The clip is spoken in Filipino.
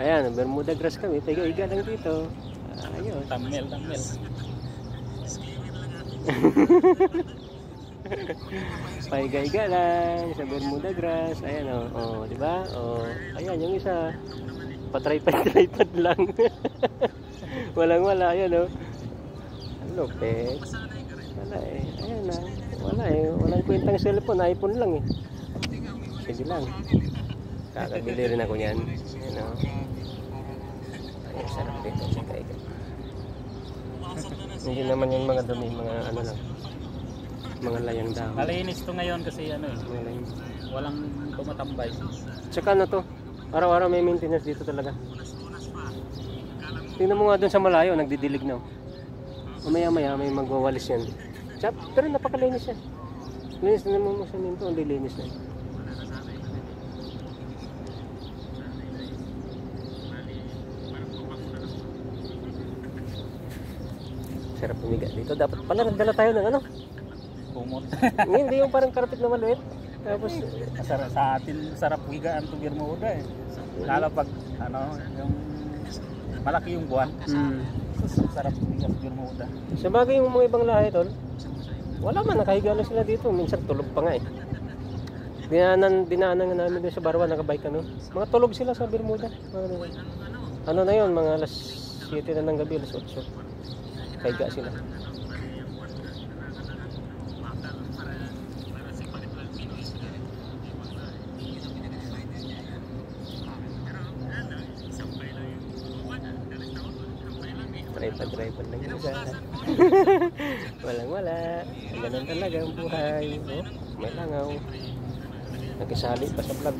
Ayan, Bermuda grass kami. Paiga-iga lang dito. Ayun. Thumbnail, thumbnail. Paiga-iga lang sa Bermuda grass. Ayan o. Oh, oh, di ba? Oh, ayan yung isa. Patripad-tripad lang. Walang wala. Ayan o. Oh. Lupit. Wala eh. Ayan na. Wala eh. Walang kwentang cellphone. iPhone lang eh. Sige lang. Kakabili rin ako niyan. Ayan o. Ay, sarap dito sa kaiga. Hindi naman yung mga dumi, mga ano lang. Mga layang dahon. Malinis to ngayon kasi ano eh, walang tumatambay. Tsaka ano to, araw-araw may maintenance dito talaga. Tingnan mo nga doon sa malayo, nagdidilig na. oh. Mamaya-maya may magwawalis yan. Chap, pero napakalinis yan. Linis na naman mo sa minto, ang lilinis na. Sarap pumiga dito. Dapat pala nagdala tayo ng ano. Kumot. Hindi yung parang karpet na maliit. Tapos, Sarap sa atin, sarap higaan to Bermuda eh. Lalo pag ano, yung malaki yung buwan. mm, Sarap higa sa Bermuda. Sa bagay yung mga ibang lahi tol, wala man, nakahiga lang sila dito. Minsan tulog pa nga eh. Dinaanan, dinaanan nga namin doon sa Barwa, nakabike ano. Mga tulog sila sa Bermuda. Ano, ano na yun, mga alas 7 na ng gabi, alas 8. Kahiga sila. Tripod-tripod lang yung isa. Walang wala. Ganun talaga ang buhay. Oh, may langaw. Nakisali pa sa vlog.